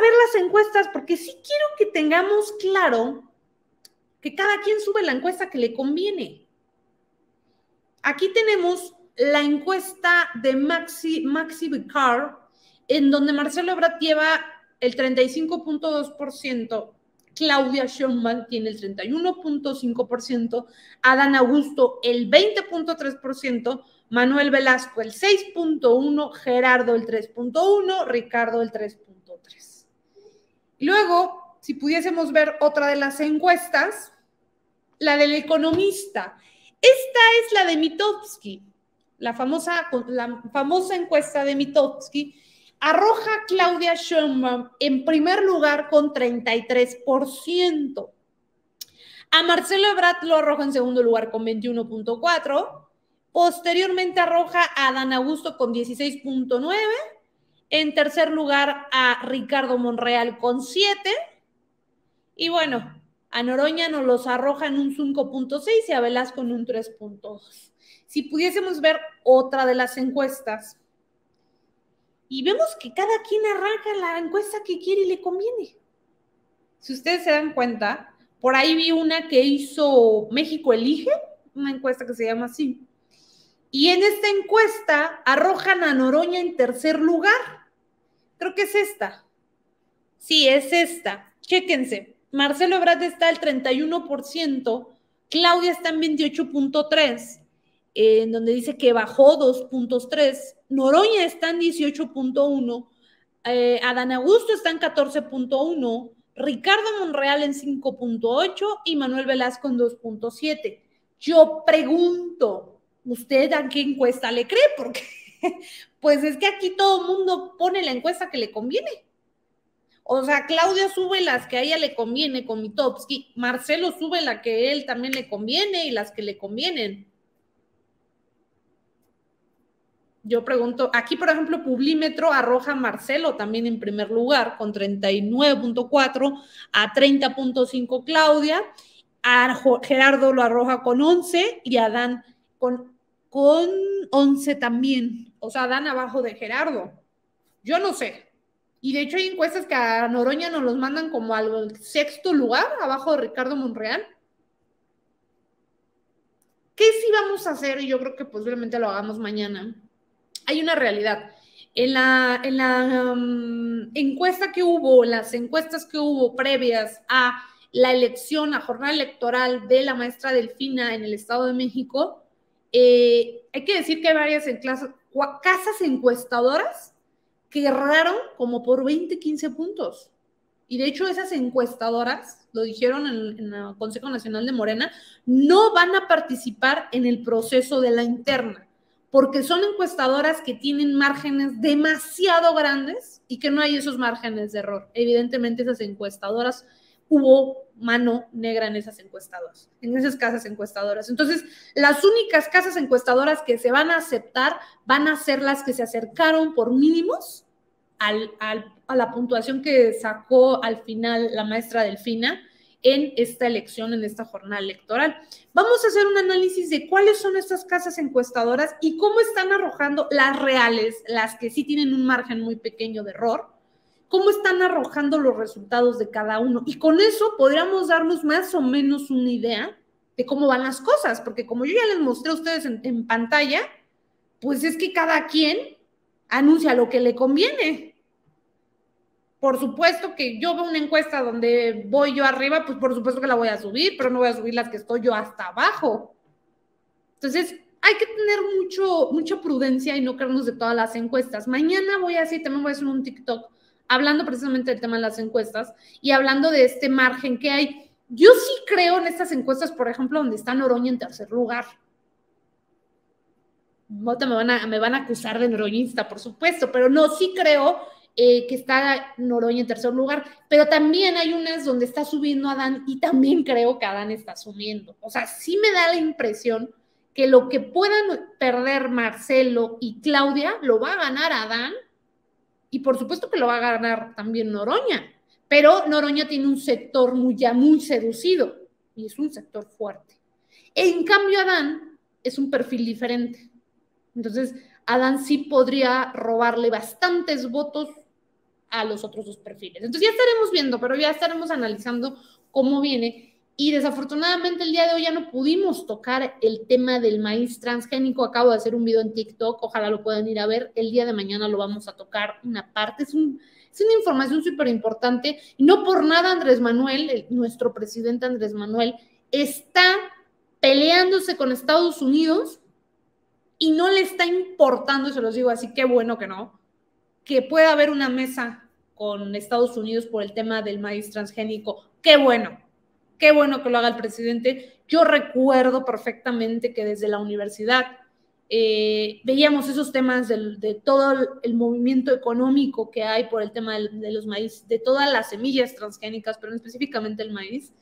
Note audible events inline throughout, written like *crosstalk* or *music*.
ver las encuestas porque sí quiero que tengamos claro que cada quien sube la encuesta que le conviene. Aquí tenemos la encuesta de Maxi, Maxi Vicar, en donde Marcelo Ebrard lleva el 35.2%, Claudia Sheinbaum tiene el 31.5%, Adán Augusto el 20.3%, Manuel Velasco el 6.1%, Gerardo el 3.1%, Ricardo el 3.3%. Luego, si pudiésemos ver otra de las encuestas, la del economista. Esta es la de Mitofsky, la famosa, la famosa encuesta de Mitofsky, arroja a Claudia Sheinbaum en primer lugar con 33%. A Marcelo Ebrard lo arroja en segundo lugar con 21.4%. Posteriormente arroja a Adán Augusto con 16.9%. En tercer lugar a Ricardo Monreal con 7%. Y bueno, a Noroña nos los arroja en un 5.6 y a Velasco en un 3.2. Si pudiésemos ver otra de las encuestas, y vemos que cada quien arranca la encuesta que quiere y le conviene. Si ustedes se dan cuenta, por ahí vi una que hizo México Elige, una encuesta que se llama así. Y en esta encuesta arrojan a Noroña en tercer lugar. Creo que es esta. Sí, es esta. Chéquense. Marcelo Ebrard está al 31%, Claudia está en 28.3%, en donde dice que bajó 2.3%, Noroña está en 18.1%, eh, Adán Augusto está en 14.1%, Ricardo Monreal en 5.8% y Manuel Velasco en 2.7%. Yo pregunto, ¿usted a qué encuesta le cree? Porque pues es que aquí todo mundo pone la encuesta que le conviene. O sea, Claudia sube las que a ella le conviene con Mitowski, Marcelo sube la que él también le conviene y las que le convienen. Yo pregunto, aquí por ejemplo, Publímetro arroja a Marcelo también en primer lugar con 39.4 a 30.5 Claudia, a Gerardo lo arroja con 11 y a Dan con, con 11 también. O sea, Dan abajo de Gerardo. Yo no sé, y de hecho hay encuestas que a Noroña nos los mandan como al sexto lugar, abajo de Ricardo Monreal. ¿Qué sí vamos a hacer? Y yo creo que posiblemente lo hagamos mañana. Hay una realidad. En la, en la um, encuesta que hubo, las encuestas que hubo previas a la elección, a jornada electoral de la maestra Delfina en el Estado de México, eh, hay que decir que hay varias en casas encuestadoras que erraron como por 20, 15 puntos. Y de hecho esas encuestadoras, lo dijeron en, el Consejo Nacional de Morena, no van a participar en el proceso de la interna, porque son encuestadoras que tienen márgenes demasiado grandes y que no hay esos márgenes de error. Evidentemente esas encuestadoras hubo mano negra en esas encuestadoras, en esas casas encuestadoras. Entonces, las únicas casas encuestadoras que se van a aceptar van a ser las que se acercaron por mínimos a la puntuación que sacó al final la maestra Delfina en esta elección, en esta jornada electoral. Vamos a hacer un análisis de cuáles son estas casas encuestadoras y cómo están arrojando las reales, las que sí tienen un margen muy pequeño de error, cómo están arrojando los resultados de cada uno. Y con eso podríamos darnos más o menos una idea de cómo van las cosas, porque como yo ya les mostré a ustedes en, pantalla, pues es que cada quien anuncia lo que le conviene. Por supuesto que yo veo una encuesta donde voy yo arriba, pues por supuesto que la voy a subir, pero no voy a subir las que estoy yo hasta abajo. Entonces, hay que tener mucho, mucha prudencia y no creernos de todas las encuestas. Mañana voy a hacer, también voy a hacer un TikTok hablando precisamente del tema de las encuestas y hablando de este margen que hay. Yo sí creo en estas encuestas, por ejemplo, donde está Noroña en tercer lugar. Me van, a, me van a acusar de noroñista, por supuesto, pero no, sí creo eh, que está Noroña en tercer lugar, pero también hay unas donde está subiendo Adán y también creo que Adán está subiendo. O sea, sí me da la impresión que lo que puedan perder Marcelo y Claudia lo va a ganar Adán y por supuesto que lo va a ganar también Noroña, pero Noroña tiene un sector muy, ya muy seducido y es un sector fuerte. En cambio, Adán es un perfil diferente. Entonces, Adán sí podría robarle bastantes votos a los otros dos perfiles. Entonces ya estaremos viendo, pero ya estaremos analizando cómo viene. Y desafortunadamente el día de hoy ya no pudimos tocar el tema del maíz transgénico. Acabo de hacer un video en TikTok, ojalá lo puedan ir a ver. El día de mañana lo vamos a tocar una parte. Es, un, una información súper importante. Y no por nada Andrés Manuel, nuestro presidente Andrés Manuel, está peleándose con Estados Unidos y no le está importando, se los digo así, qué bueno que no, que pueda haber una mesa con Estados Unidos por el tema del maíz transgénico. Qué bueno, qué bueno que lo haga el presidente. Yo recuerdo perfectamente que desde la universidad eh, veíamos esos temas de, todo el movimiento económico que hay por el tema de, los maíz, de todas las semillas transgénicas, pero específicamente el maíz,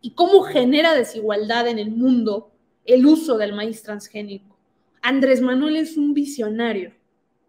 y cómo genera desigualdad en el mundo el uso del maíz transgénico. Andrés Manuel es un visionario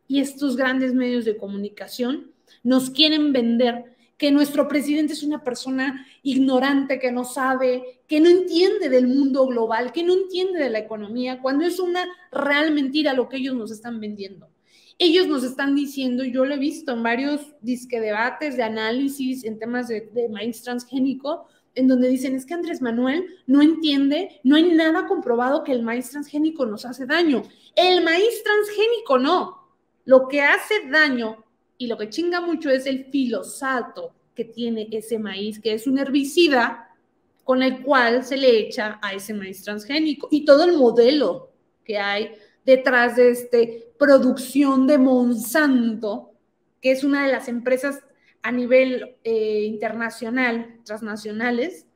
y estos grandes medios de comunicación nos quieren vender que nuestro presidente es una persona ignorante, que no sabe, que no entiende del mundo global, que no entiende de la economía, cuando es una real mentira lo que ellos nos están vendiendo. Ellos nos están diciendo, yo lo he visto en varios disque debates de análisis en temas de, maíz transgénico, en donde dicen, es que Andrés Manuel no entiende, no hay nada comprobado que el maíz transgénico nos hace daño. El maíz transgénico no, lo que hace daño y lo que chinga mucho es el filosato que tiene ese maíz, que es un herbicida con el cual se le echa a ese maíz transgénico y todo el modelo que hay detrás de este producción de Monsanto, que es una de las empresas a nivel eh, internacional, transnacionales,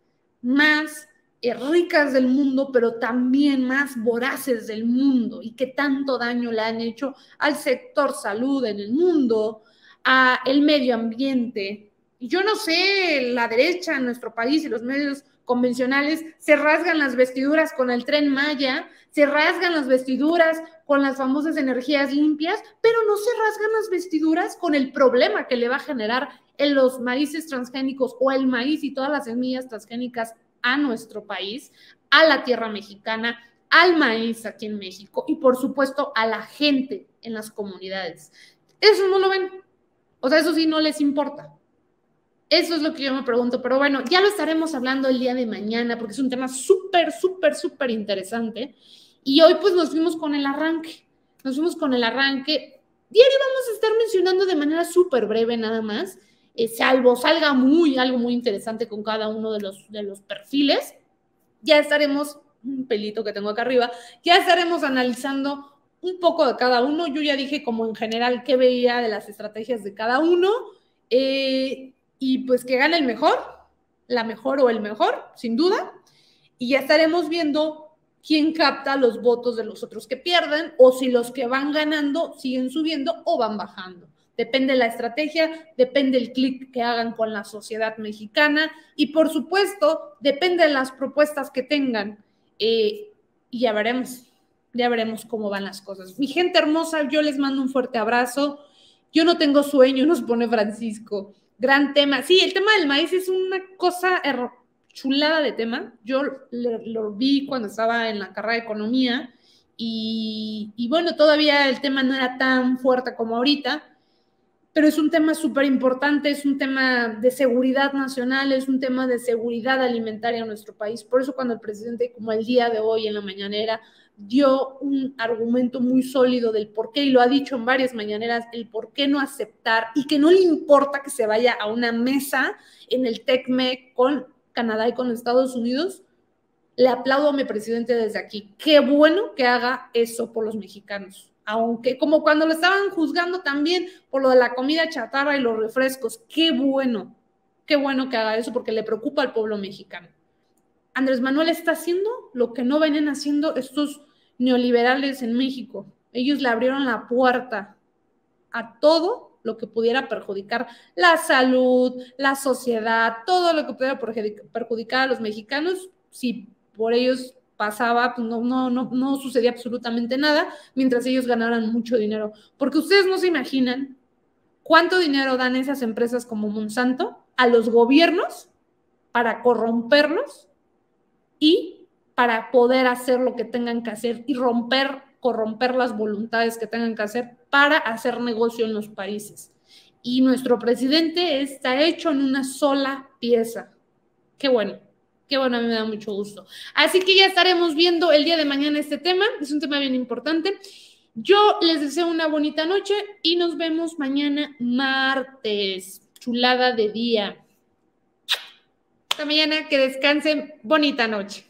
más eh, ricas del mundo, pero también más voraces del mundo y que tanto daño le han hecho al sector salud en el mundo, a el medio ambiente. Y yo no sé, la derecha en nuestro país y los medios convencionales se rasgan las vestiduras con el tren Maya, se rasgan las vestiduras con las famosas energías limpias, pero no se rasgan las vestiduras con el problema que le va a generar en los maíces transgénicos o el maíz y todas las semillas transgénicas a nuestro país, a la tierra mexicana, al maíz aquí en México y por supuesto a la gente en las comunidades. Eso no lo ven. O sea, eso sí no les importa. Eso es lo que yo me pregunto, pero bueno, ya lo estaremos hablando el día de mañana porque es un tema súper, súper, súper interesante. Y hoy pues nos fuimos con el arranque, nos fuimos con el arranque. Diario vamos a estar mencionando de manera súper breve nada más eh, salvo salga muy, algo muy interesante con cada uno de los, de los perfiles, ya estaremos, un pelito que tengo acá arriba, ya estaremos analizando un poco de cada uno. Yo ya dije como en general qué veía de las estrategias de cada uno eh, y pues que gane el mejor, la mejor o el mejor, sin duda. Y ya estaremos viendo quién capta los votos de los otros que pierden o si los que van ganando siguen subiendo o van bajando. Depende la estrategia, depende el clic que hagan con la sociedad mexicana y por supuesto depende de las propuestas que tengan. Eh, y ya veremos, ya veremos cómo van las cosas. Mi gente hermosa, yo les mando un fuerte abrazo. Yo no tengo sueño, *laughs* nos pone Francisco. Gran tema. Sí, el tema del maíz es una cosa chulada de tema. Yo lo vi cuando estaba en la carrera de economía y, y bueno, todavía el tema no era tan fuerte como ahorita pero es un tema súper importante, es un tema de seguridad nacional, es un tema de seguridad alimentaria en nuestro país. Por eso cuando el presidente, como el día de hoy en la mañanera, dio un argumento muy sólido del por qué, y lo ha dicho en varias mañaneras, el por qué no aceptar y que no le importa que se vaya a una mesa en el TECME con Canadá y con Estados Unidos, le aplaudo a mi presidente desde aquí. Qué bueno que haga eso por los mexicanos aunque como cuando lo estaban juzgando también por lo de la comida chatarra y los refrescos, qué bueno, qué bueno que haga eso porque le preocupa al pueblo mexicano. Andrés Manuel está haciendo lo que no venían haciendo estos neoliberales en México. Ellos le abrieron la puerta a todo lo que pudiera perjudicar la salud, la sociedad, todo lo que pudiera perjudicar a los mexicanos, si por ellos pasaba, pues no, no, no, no sucedía absolutamente nada mientras ellos ganaran mucho dinero. Porque ustedes no se imaginan cuánto dinero dan esas empresas como Monsanto a los gobiernos para corromperlos y para poder hacer lo que tengan que hacer y romper, corromper las voluntades que tengan que hacer para hacer negocio en los países. y nuestro presidente está hecho en una sola pieza. Qué bueno, qué bueno, a mí me da mucho gusto. Así que ya estaremos viendo el día de mañana este tema, es un tema bien importante. Yo les deseo una bonita noche y nos vemos mañana martes, chulada de día. Hasta mañana, que descansen, bonita noche.